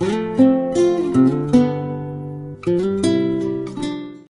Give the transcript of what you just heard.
Thank you.